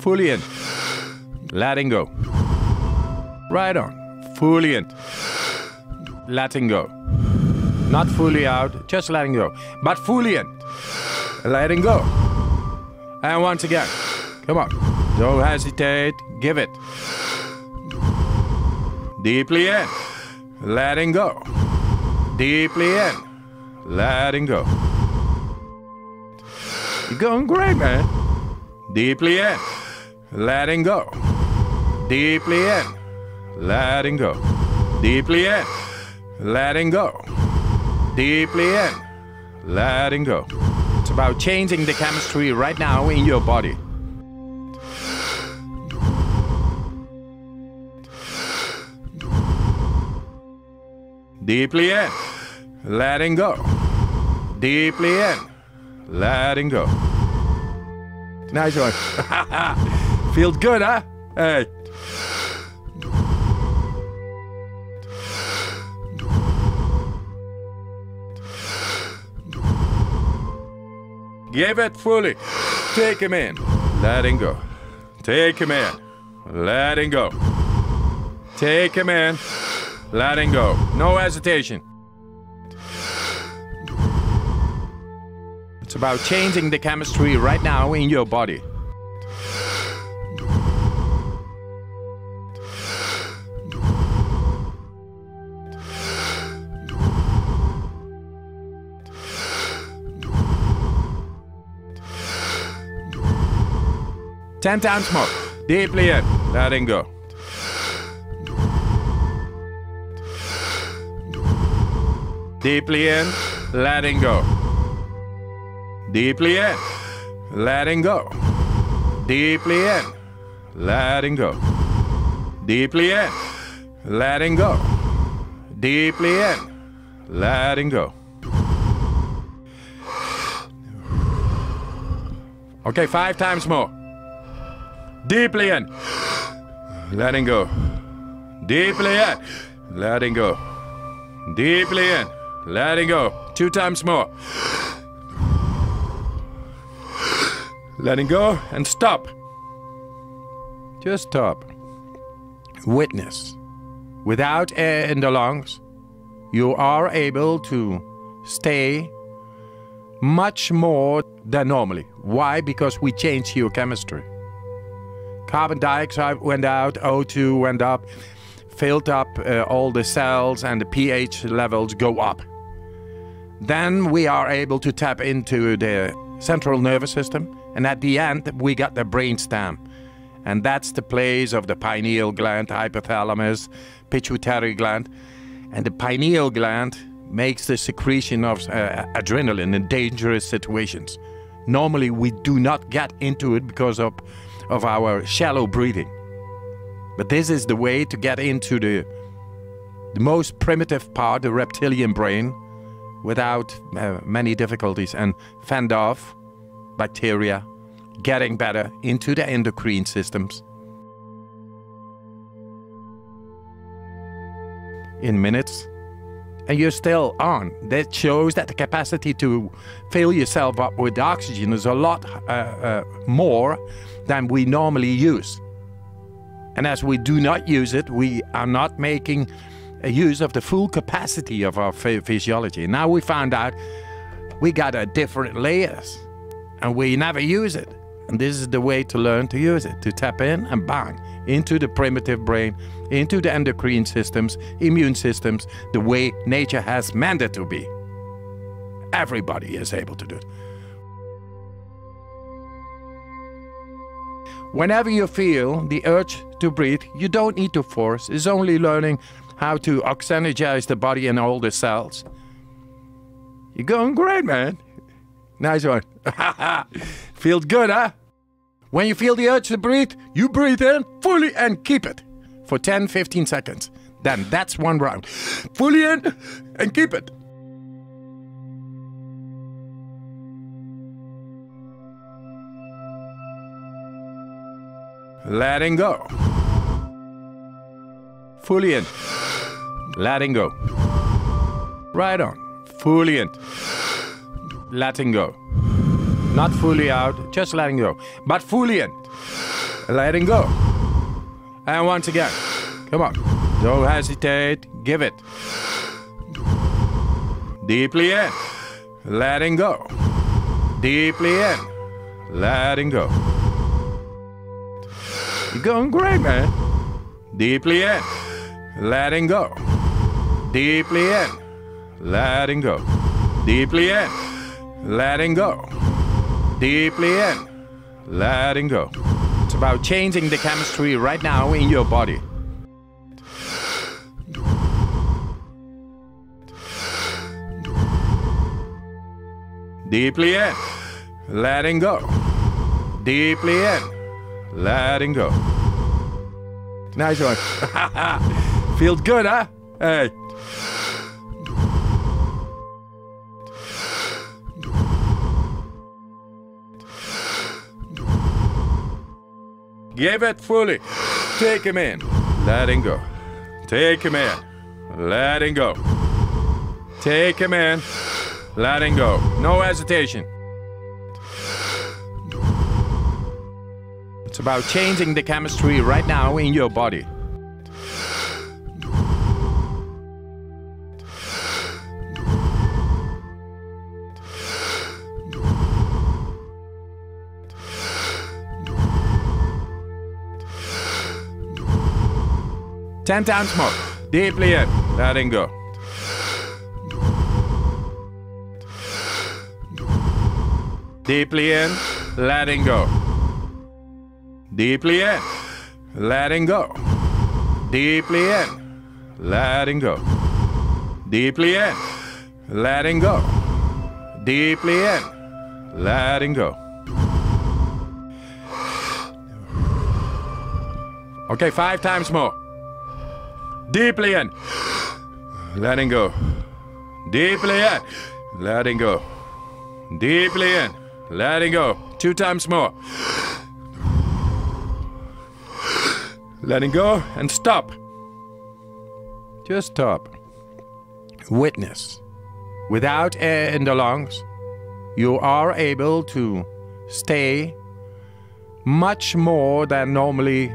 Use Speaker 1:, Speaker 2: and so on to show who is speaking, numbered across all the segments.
Speaker 1: fully in, letting go. Right on, fully in, letting go. Not fully out, just letting go, but fully in, letting go. And once again, come on, don't hesitate, give it. Deeply in, letting go. Deeply in, letting go. You're going great, man. Deeply in, letting go. Deeply in, letting go. Deeply in, letting go. Deeply in, letting go. It's about changing the chemistry right now in your body. Deeply in, letting go. Deeply in, letting go. Nice one. Feels good, huh? Hey. Give it fully. Take him in. Letting go. Take him in. Letting go. Take him in. Letting go. No hesitation. It's about changing the chemistry right now in your body. Ten times more. Deeply in. Letting go. Deeply in. Letting go. Deeply in. Letting go. Deeply in. Letting go. Deeply in. Letting go. Deeply in. Letting go. Okay, five times more. Deeply in. Letting go. Deeply in. Letting go. Deeply in. Letting go. Two times more. Letting go and stop. Just stop. Witness. Without air in the lungs, you are able to stay much more than normally. Why? Because we change your chemistry. Carbon dioxide went out, O2 went up, filled up uh, all the cells, and the pH levels go up. Then we are able to tap into the central nervous system, and at the end, we got the brainstem. And that's the place of the pineal gland, hypothalamus, pituitary gland. And the pineal gland makes the secretion of uh, adrenaline in dangerous situations. Normally, we do not get into it because of, of our shallow breathing. But this is the way to get into the, the most primitive part, the reptilian brain, without uh, many difficulties and fend off bacteria, getting better into the endocrine systems. In minutes, and you're still on. That shows that the capacity to fill yourself up with oxygen is a lot uh, uh, more than we normally use. And as we do not use it, we are not making a use of the full capacity of our physiology. Now we found out we got a different layers and we never use it. And this is the way to learn to use it, to tap in and bang into the primitive brain, into the endocrine systems, immune systems, the way nature has meant it to be. Everybody is able to do it. Whenever you feel the urge to breathe, you don't need to force. It's only learning how to oxygenize the body and all the cells. You're going great, man. Nice one. Feels good, huh? When you feel the urge to breathe, you breathe in fully and keep it for 10 15 seconds. Then that's one round. Fully in and keep it. Letting go. Fully in. Letting go. Right on. Fully in. Letting go. Not fully out, just letting go. But fully in. letting go. And once again, come on, don't hesitate, give it. Deeply in, letting go. Deeply in, letting go. You're going great, man. Deeply in, letting go. Deeply in, letting go. Deeply in, letting go. Deeply in, letting go. It's about changing the chemistry right now in your body. Deeply in, letting go. Deeply in, letting go. Nice one. Feels good, huh? Hey. Give it fully. Take him in. Letting go. Take him in. Letting go. Take him in. Letting go. No hesitation. About changing the chemistry right now in your body. Ten times more. Deeply in. Letting go. Deeply in. Letting go. Deeply in. Letting go. Deeply in. Letting go. Deeply in. Letting go. Deeply in. Letting go. Okay, five times more. Deeply in. Letting go. Deeply in. Letting go. Deeply in. Letting go. Two times more. Letting go and stop. Just stop. Witness. Without air in the lungs, you are able to stay much more than normally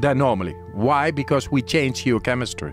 Speaker 1: than normally. Why? Because we change your chemistry.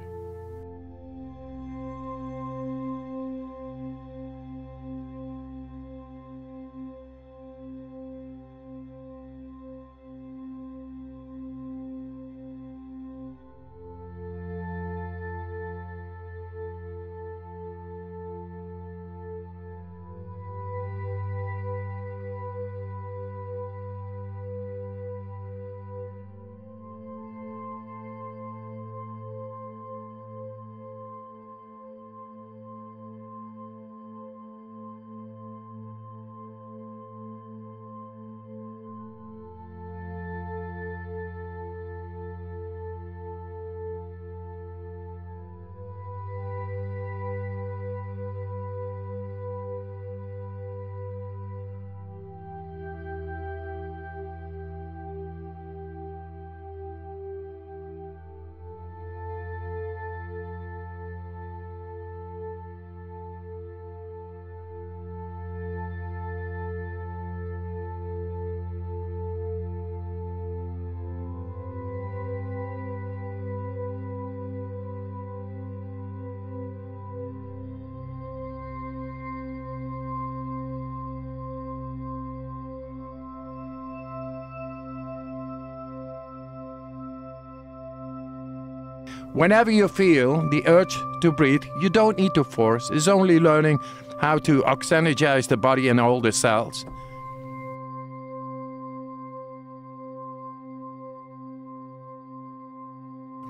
Speaker 1: Whenever you feel the urge to breathe, you don't need to force. It's only learning how to oxygenize the body and all the cells.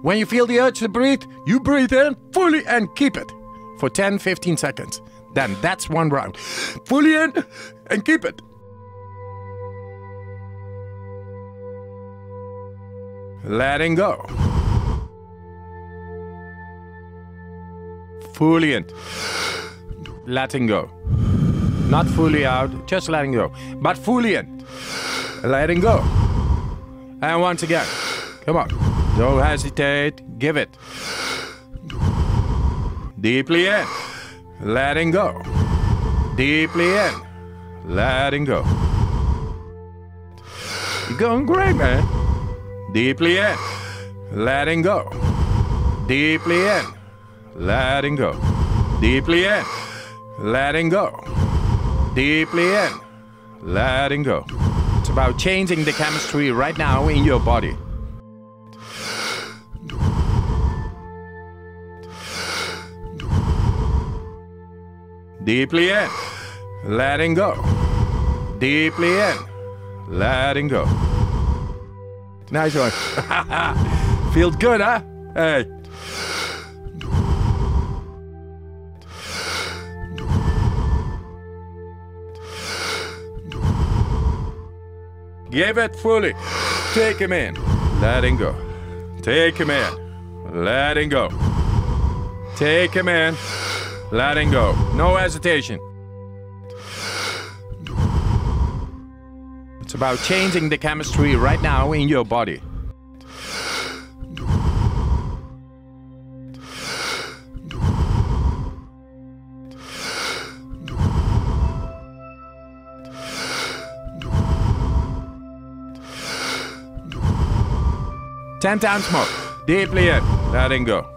Speaker 1: When you feel the urge to breathe, you breathe in fully and keep it for 10 15 seconds. Then that's one round. Fully in and keep it. Letting go. Fully in. Letting go. Not fully out, just letting go. But fully in. Letting go. And once again. Come on. Don't hesitate. Give it. Deeply in. Letting go. Deeply in. Letting go. You're going great, man. Deeply in. Letting go. Deeply in. Letting go. Deeply in. Letting go. Deeply in. Letting go. It's about changing the chemistry right now in your body. Deeply in. Letting go. Deeply in. Letting go. Nice one. Feels good, huh? Hey. Give it fully. Take him in. Letting go. Take him in. Letting go. Take him in. Letting go. No hesitation. It's about changing the chemistry right now in your body. Ten times more. Deeply in. Letting go.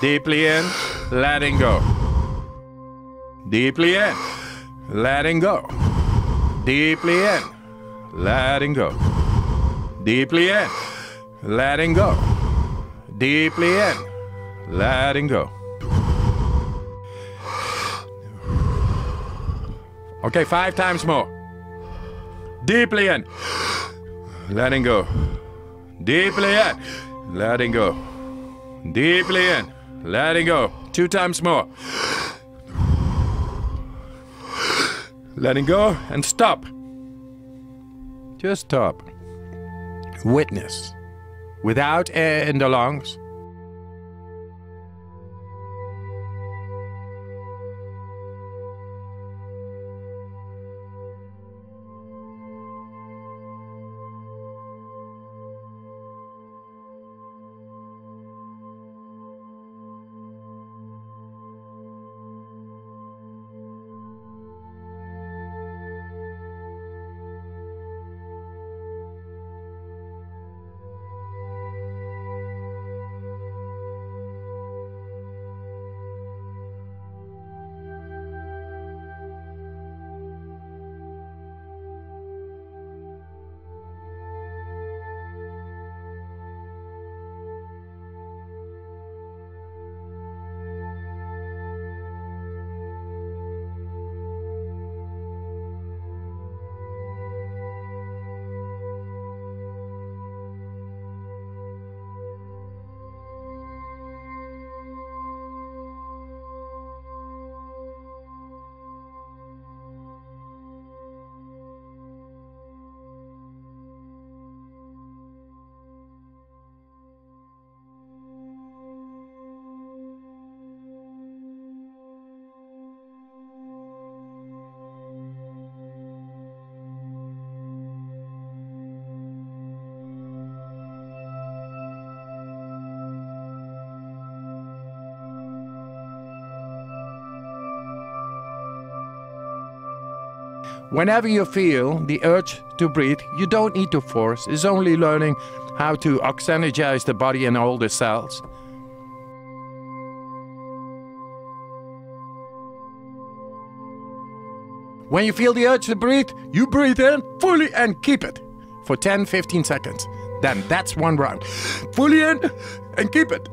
Speaker 1: Deeply in. Letting go. Deeply in. Letting go. Deeply in. Letting go. Deeply in. Letting go. Deeply in. Letting go. Okay, five times more. Deeply in. Letting go. Deeply in. Letting go. Deeply in. Letting go. Two times more. Letting go and stop. Just stop. Witness. Without air in the lungs. Whenever you feel the urge to breathe, you don't need to force. It's only learning how to oxygenize the body and all the cells. When you feel the urge to breathe, you breathe in fully and keep it for 10 15 seconds. Then that's one round. Fully in and keep it.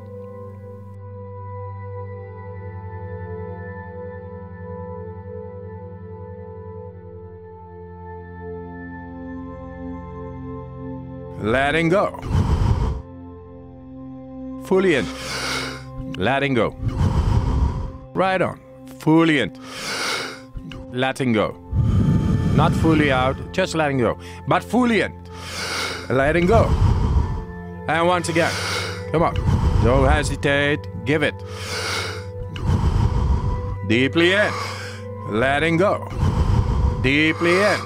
Speaker 1: Letting go. Fully in. Letting go. Right on. Fully in. Letting go. Not fully out, just letting go. But fully in. Letting go. And once again. Come on. Don't hesitate. Give it. Deeply in. Letting go. Deeply in.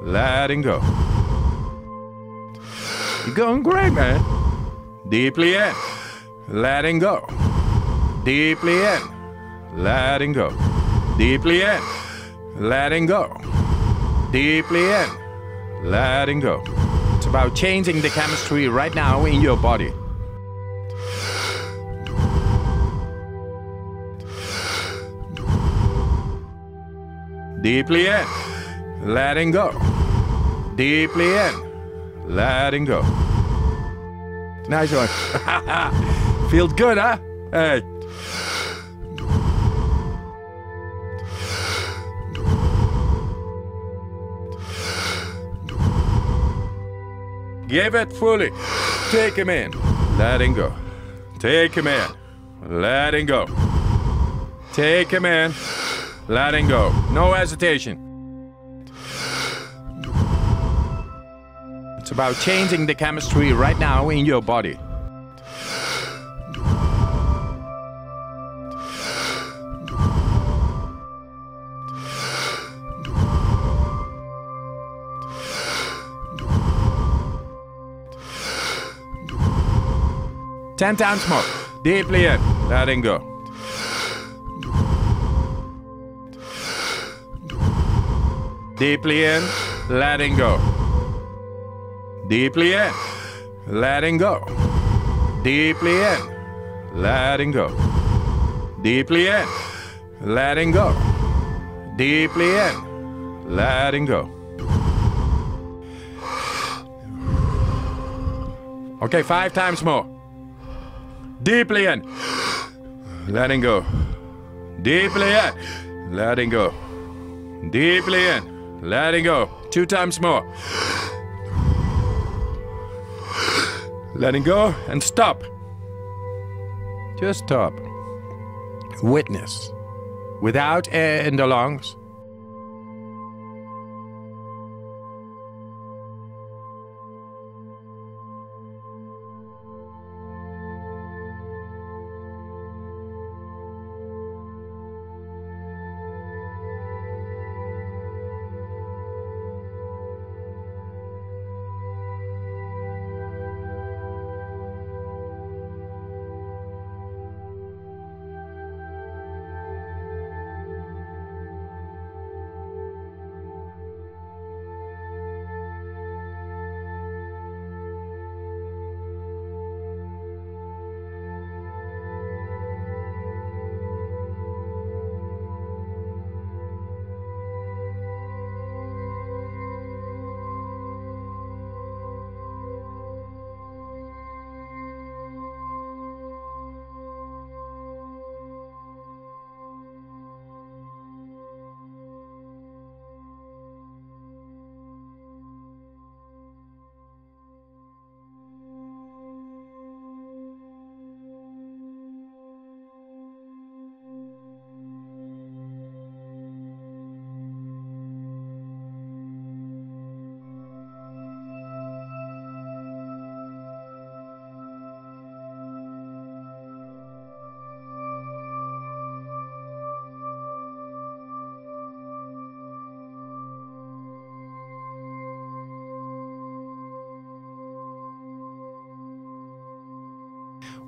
Speaker 1: Letting go. You're going great, man. Deeply in. Letting go. Deeply in. Letting go. Deeply in. Letting go. Deeply in. Letting go. It's about changing the chemistry right now in your body. Deeply in. Letting go. Deeply in. Letting go. Nice one. Feels good, huh? Hey. Give it fully. Take him in. Letting go. Take him in. Letting go. Take him in. Letting go. No hesitation. About changing the chemistry right now in your body. Ten times more. Deeply in. Letting go. Deeply in. Letting go. Deeply in. Letting go. Deeply in. Letting go. Deeply in. Letting go. Deeply in. Letting go. Okay, five times more. Deeply in. Letting go. Deeply in. Letting go. Deeply in. Letting go. Two times more. Letting go and stop. Just stop. Witness. Without air in the lungs.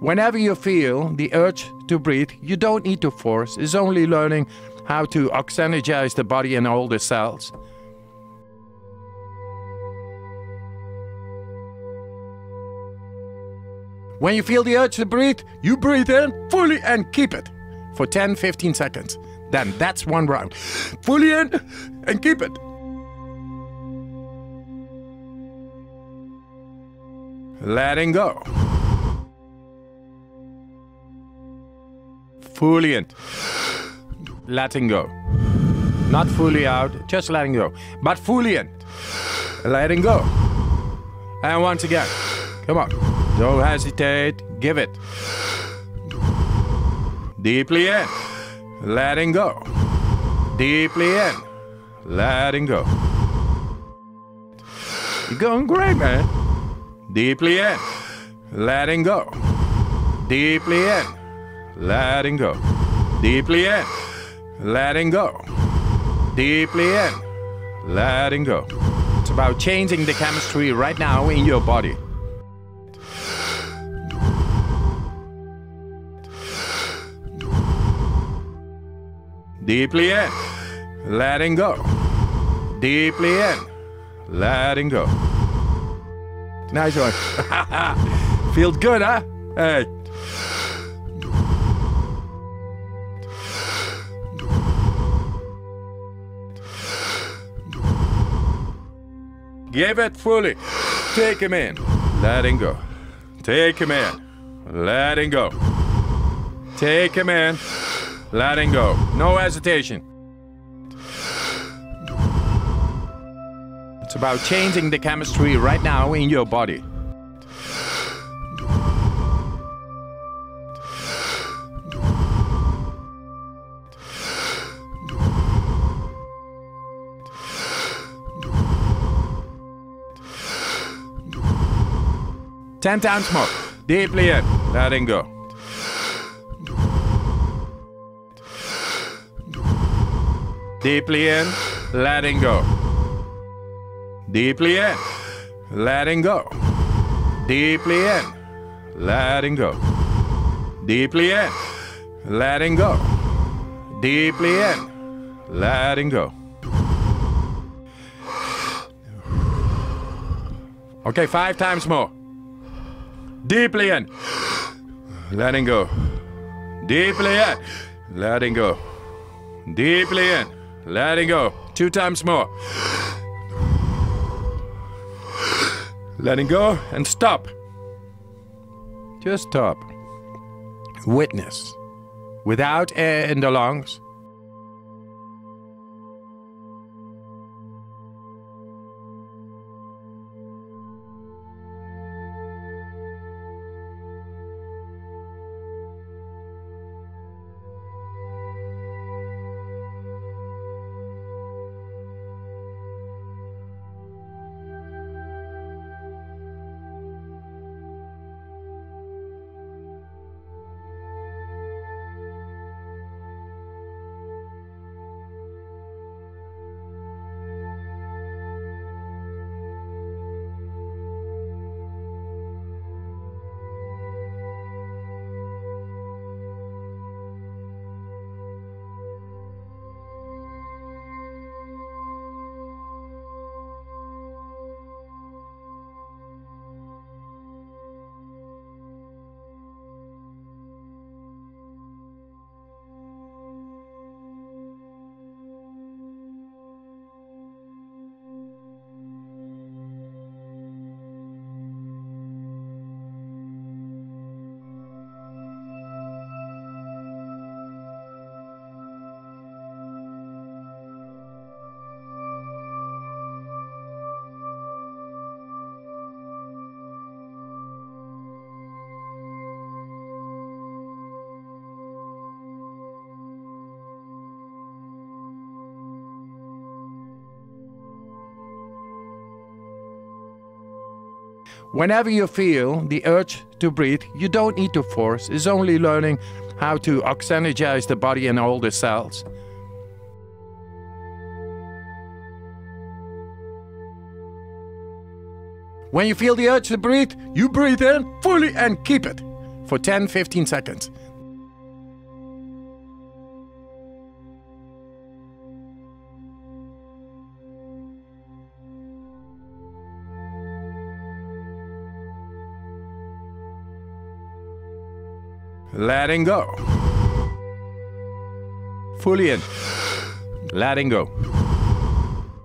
Speaker 1: Whenever you feel the urge to breathe, you don't need to force. It's only learning how to oxygenize the body and all the cells. When you feel the urge to breathe, you breathe in fully and keep it for 10 15 seconds. Then that's one round. Fully in and keep it. Letting go. Fully in. Letting go. Not fully out, just letting go. But fully in. Letting go. And once again. Come on. Don't hesitate. Give it. Deeply in. Letting go. Deeply in. Letting go. You're going great, man. Deeply in. Letting go. Deeply in. Letting go. Deeply in. Letting go. Deeply in. Letting go. It's about changing the chemistry right now in your body. Deeply in. Letting go. Deeply in. Letting go. Nice one. Feels good, huh? Hey. Give it fully. Take him in. Letting go. Take him in. Letting go. Take him in. Letting go. No hesitation. It's about changing the chemistry right now in your body. Ten times more. Deeply in. Letting go. Deeply in. Letting go. Deeply in. Letting go. Deeply in. Letting go. Deeply in. Letting go. Deeply in. Letting go. Okay, five times more. Deeply in. Letting go. Deeply in. Letting go. Deeply in. Letting go. Two times more. Letting go and stop. Just stop. Witness. Without air in the lungs. Whenever you feel the urge to breathe, you don't need to force. It's only learning how to oxygenize the body and all the cells. When you feel the urge to breathe, you breathe in fully and keep it for 10 15 seconds. Letting go. Fully in. Letting go.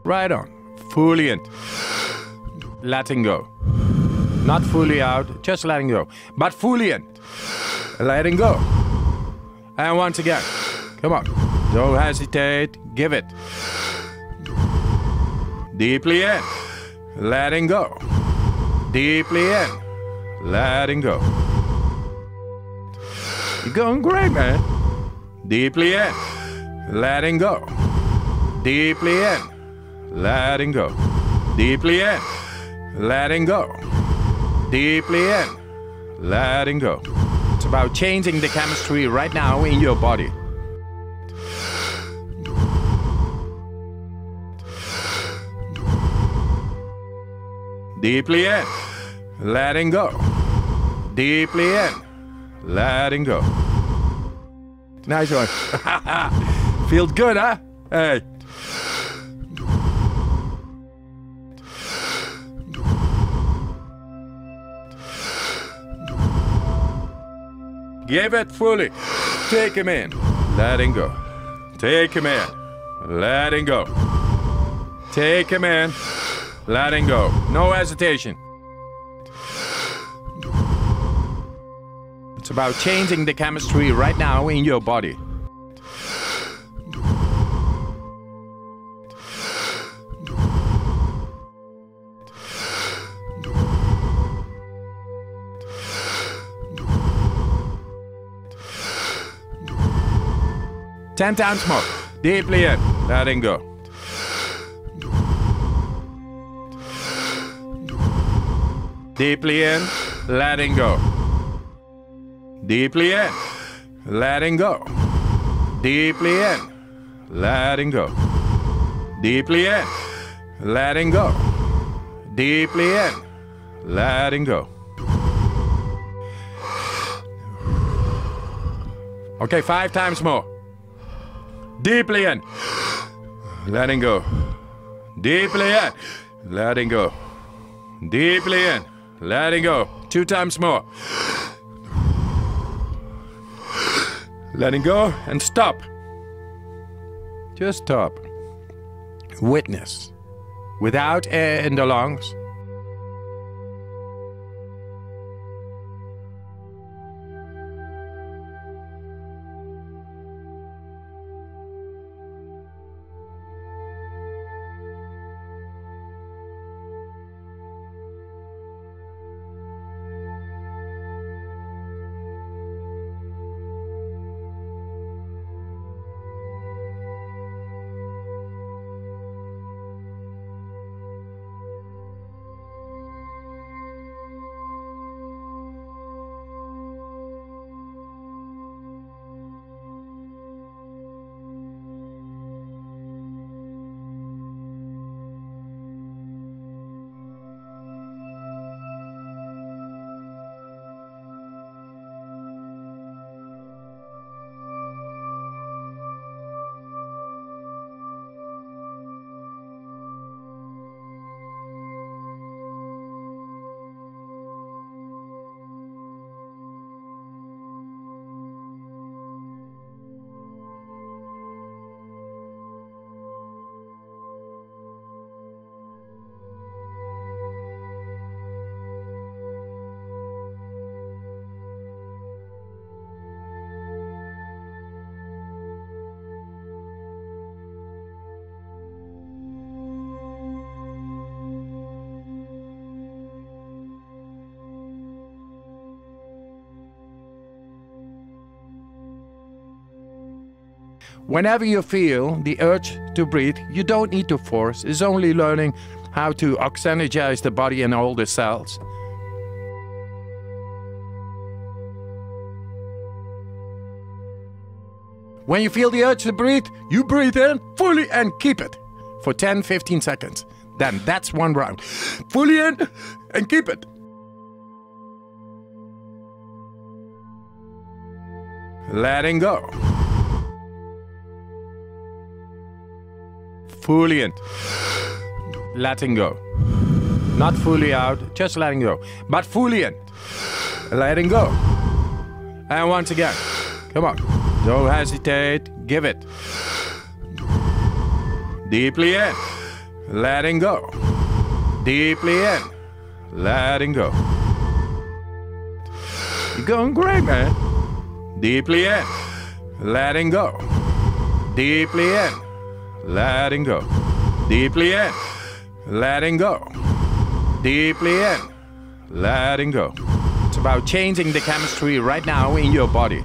Speaker 1: Right on. Fully in. Letting go. Not fully out, just letting go. But fully in. Letting go. And once again. Come on. Don't hesitate. Give it. Deeply in. Letting go. Deeply in. Letting go. You're going great, man. Deeply in. Letting go. Deeply in. Letting go. Deeply in. Letting go. Deeply in. Letting go. It's about changing the chemistry right now in your body. Deeply in. Letting go. Deeply in. Letting go. now he's going, feels good, huh? Hey. Give it fully. Take him in. Letting go. Take him in. Letting go. Take him in. Letting go. No hesitation. About changing the chemistry right now in your body. Ten times more. Deeply in. Letting go. Deeply in. Letting go. Deeply in. Letting go. Deeply in. Letting go. Deeply in. Letting go. Deeply in. Letting go. Okay, five times more. Deeply in. Letting go. Deeply in. Letting go. Deeply in. Letting go. Two times more. Letting go and stop. Just stop. Witness. Without air in the lungs. Whenever you feel the urge to breathe, you don't need to force. It's only learning how to oxygenize the body and all the cells. When you feel the urge to breathe, you breathe in fully and keep it for 10 15 seconds. Then that's one round. Fully in and keep it. Letting go. Fully in. Letting go. Not fully out, just letting go. But fully in. Letting go. And once again. Come on. Don't hesitate. Give it. Deeply in. Letting go. Deeply in. Letting go. You're going great, man. Deeply in. Letting go. Deeply in. Letting go. Deeply in. Letting go. Deeply in. Letting go. It's about changing the chemistry right now in your body.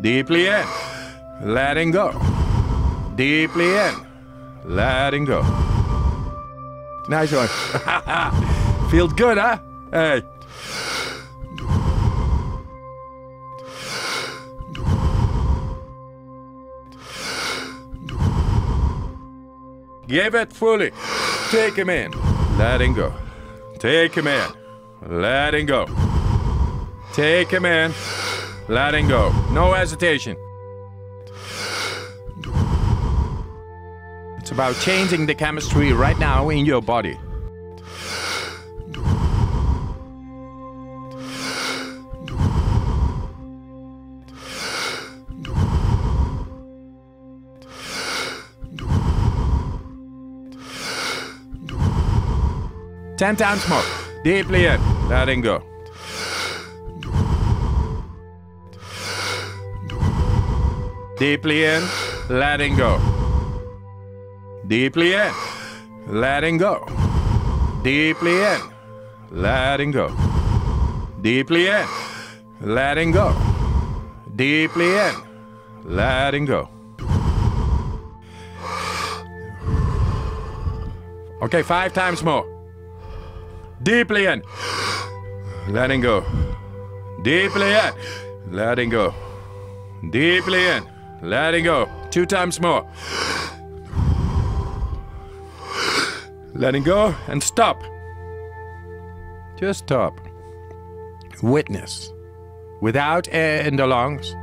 Speaker 1: Deeply in. Letting go. Deeply in. Letting go. Nice one. Feels good, huh? Hey. Give it fully. Take him in. Letting go. Take him in. Letting go. Take him in. Letting go. No hesitation. It's It's about changing the chemistry right now in your body. Ten times more. Deeply in. Letting go. Deeply in. Letting go. Deeply in. Letting go. Deeply in. Letting go. Deeply in. Letting go. Deeply in. Letting go. Okay, five times more. Deeply in. Letting go. Deeply in. Letting go. Deeply in. Letting go. Two times more. Letting go and stop. Just stop. Witness. Without air in the lungs.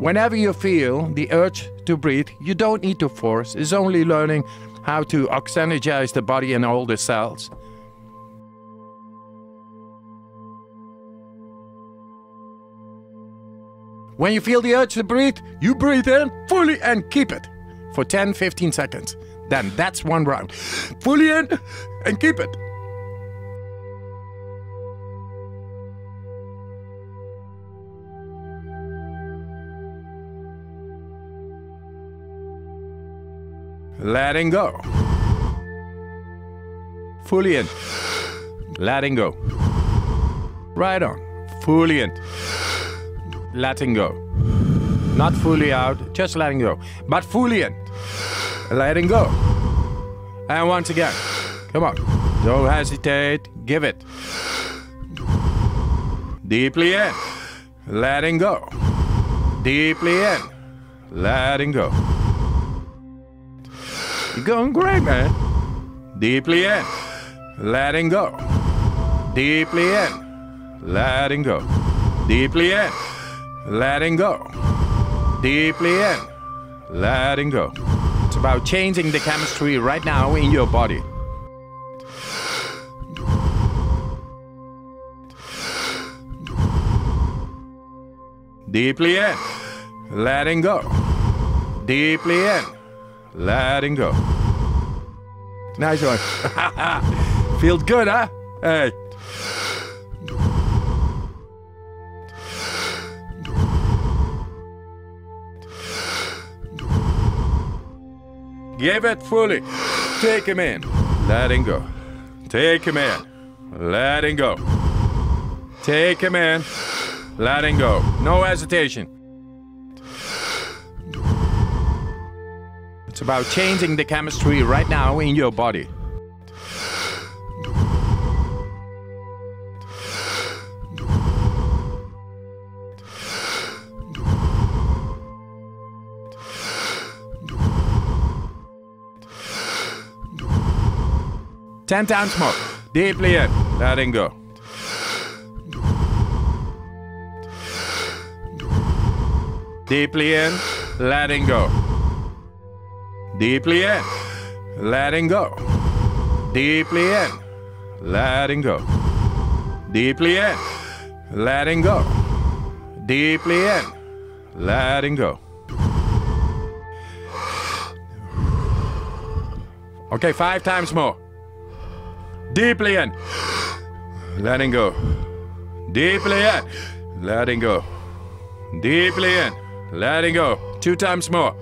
Speaker 1: Whenever you feel the urge to breathe, you don't need to force. It's only learning how to oxygenize the body and all the cells. When you feel the urge to breathe, you breathe in fully and keep it for 10 15 seconds. Then that's one round. Fully in and keep it. Letting go. Fully in. Letting go. Right on. Fully in. Letting go. Not fully out, just letting go. But fully in. Letting go. And once again. Come on. Don't hesitate. Give it. Deeply in. Letting go. Deeply in. Letting go. You're going great, man. Deeply in. Letting go. Deeply in. Letting go. Deeply in. Letting go. Deeply in. Letting go. It's about changing the chemistry right now in your body. Deeply in. Letting go. Deeply in. Letting go. Nice one. Feels good, huh? Hey. Give it fully. Take him in. Letting go. Take him in. Letting go. Take him in. Letting go. No hesitation. It's about changing the chemistry right now in your body. Ten times more. Deeply in. Letting go. Deeply in. Letting go. Deeply in. Letting go. Deeply in. Letting go. Deeply in. Letting go. Deeply in. Letting go. Okay, five times more. Deeply in. Letting go. Deeply in. Letting go. Deeply in. Letting go. Two times more.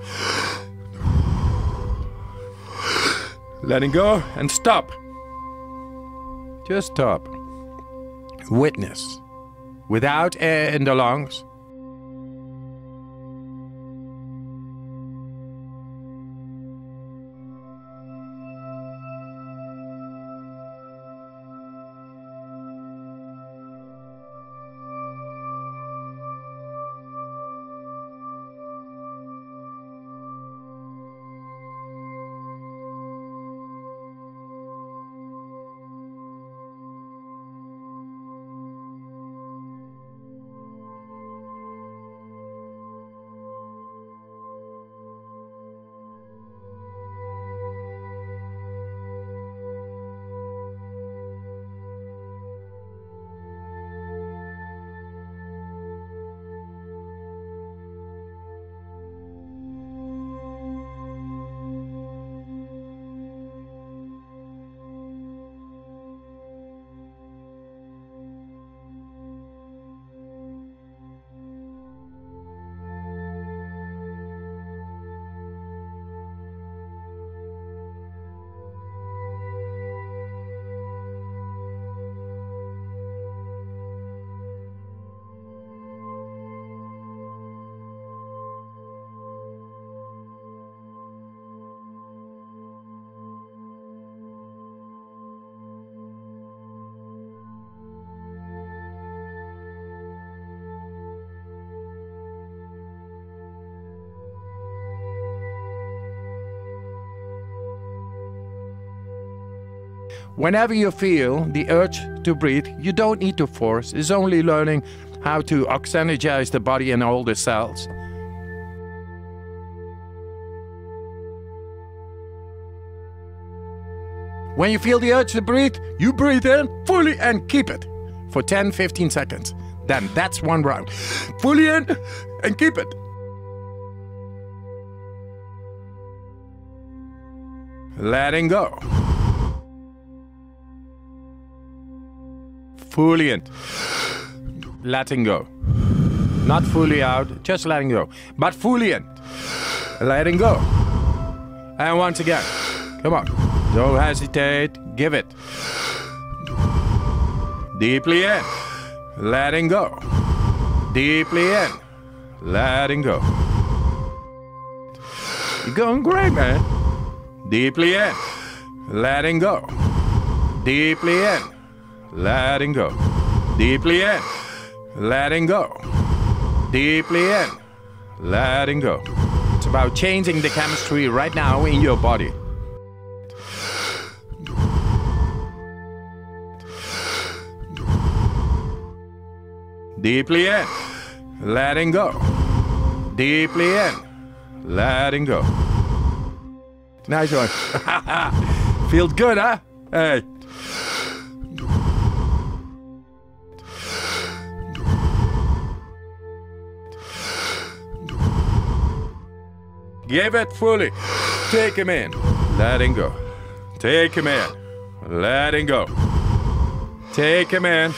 Speaker 1: Letting go and stop. Just stop. Witness. Without air in the lungs. Whenever you feel the urge to breathe, you don't need to force. It's only learning how to oxygenize the body and all the cells. When you feel the urge to breathe, you breathe in fully and keep it for 10 15 seconds. Then that's one round. Fully in and keep it. Letting go. Fully in. Letting go. Not fully out, just letting go. But fully in. Letting go. And once again. Come on. Don't hesitate. Give it. Deeply in. Letting go. Deeply in. Letting go. You're going great, man. Deeply in. Letting go. Deeply in. Letting go. Deeply in. Letting go. Deeply in. Letting go. It's about changing the chemistry right now in your body. Deeply in. Letting go. Deeply in. Letting go. Nice one. Feels good, huh? Hey. Give it fully. Take him in. Letting go. Take him in. Letting go. Take him in.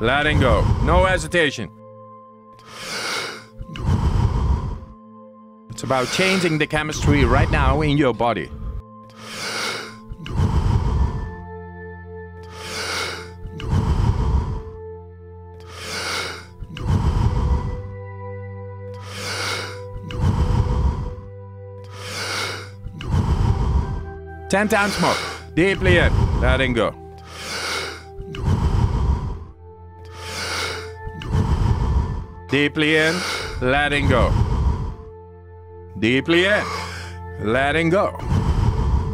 Speaker 1: Letting go. No hesitation. It's about changing the chemistry right now in your body. Ten times more. Deeply in. Letting go. Deeply in. Letting go. Deeply in. Letting go.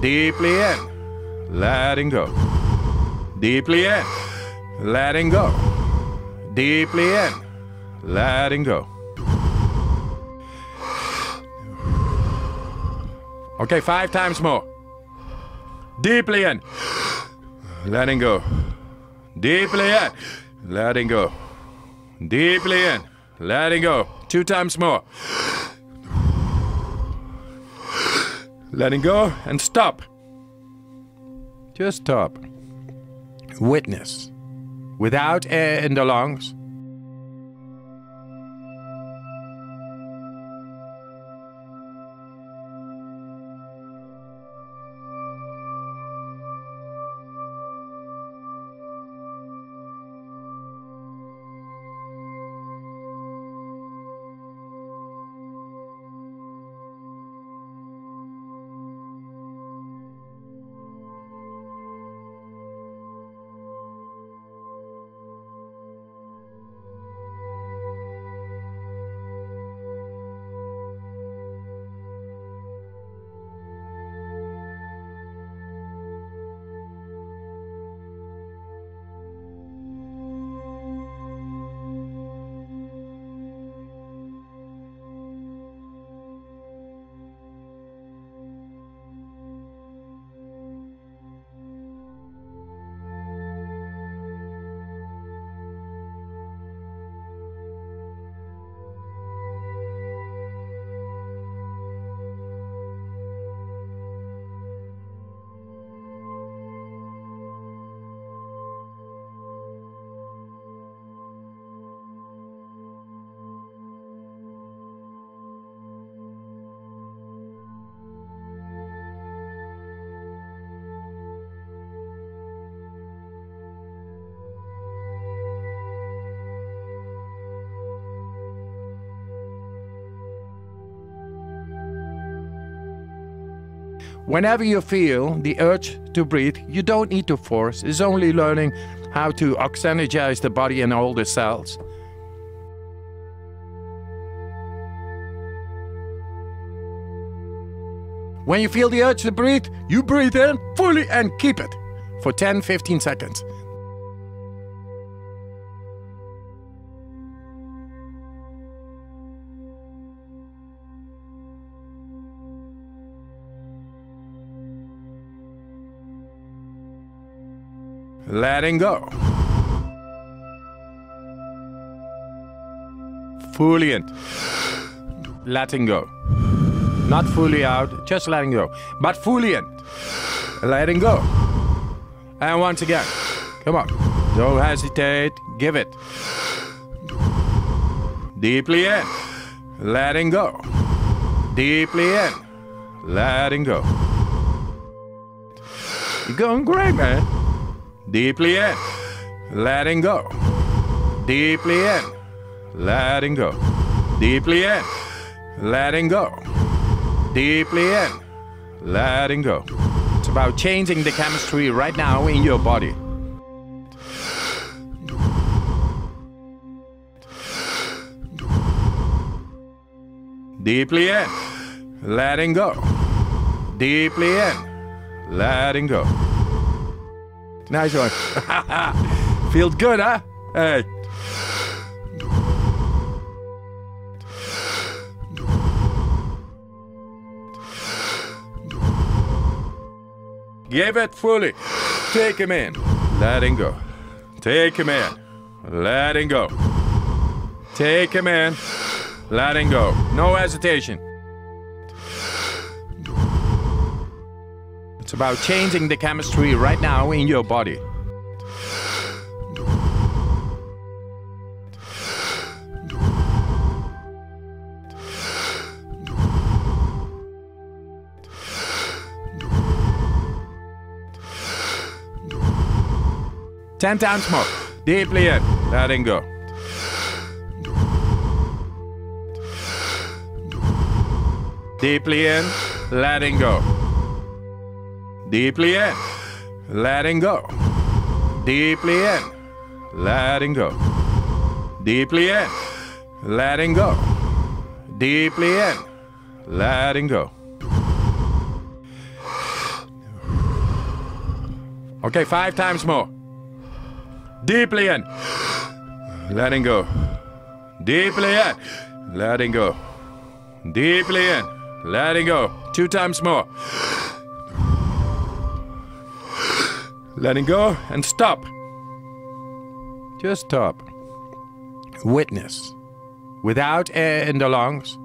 Speaker 1: Deeply in. letting go. Deeply in, letting go. Deeply in, letting go. Okay, five times more. Deeply in, letting go. Deeply in, letting go. Deeply in, letting go. Two times more. Letting go and stop. Just stop. Witness. Without air in the lungs. Whenever you feel the urge to breathe, you don't need to force. It's only learning how to oxygenize the body and all the cells. When you feel the urge to breathe, you breathe in fully and keep it for 10 15 seconds. Letting go. Fully in. Letting go. Not fully out, just letting go. But fully in. Letting go. And once again. Come on. Don't hesitate. Give it. Deeply in. Letting go. Deeply in. Letting go. You're going great, man. Deeply in, letting go. Deeply in, letting go. Deeply in, letting go. Deeply in, letting go. It's about changing the chemistry right now in your body. Deeply in, letting go. Deeply in, letting go. Nice one. Feels good, huh? Hey. Give it fully. Take him in. Letting go. Take him in. Letting go. Take him in. Letting go. No hesitation. It's about changing the chemistry right now in your body. Ten times more. Deeply in. Letting go. Deeply in. Letting go. Deeply in. Letting go. Deeply in. Letting go. Deeply in. Letting go. Deeply in. Letting go. Okay, five times more. Deeply in. Letting go. Deeply in. Letting go. Deeply in. Letting go. Two times more. Letting go and stop. Just stop. Witness. Without air in the lungs.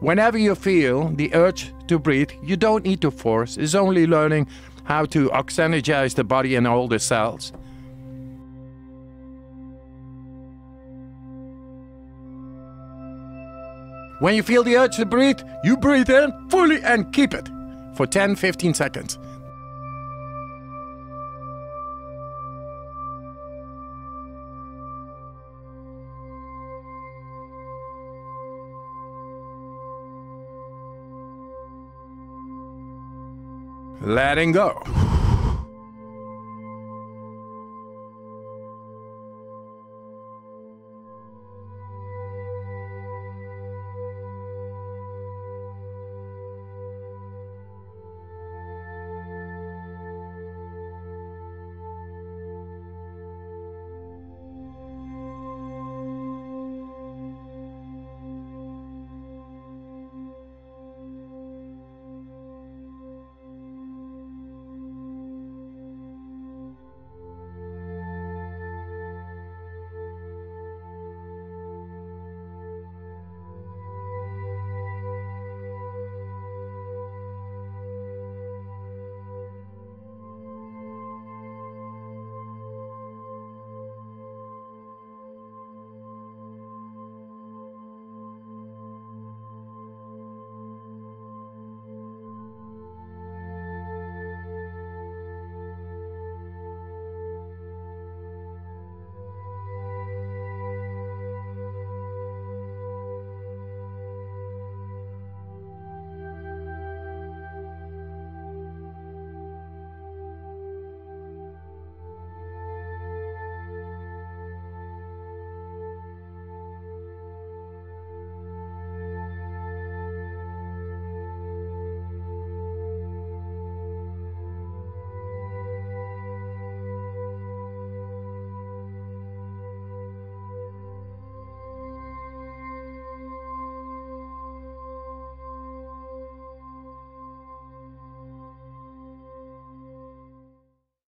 Speaker 1: Whenever you feel the urge to breathe, you don't need to force. It's only learning how to oxygenize the body and all the cells. When you feel the urge to breathe, you breathe in fully and keep it for 10 15 seconds. Letting go.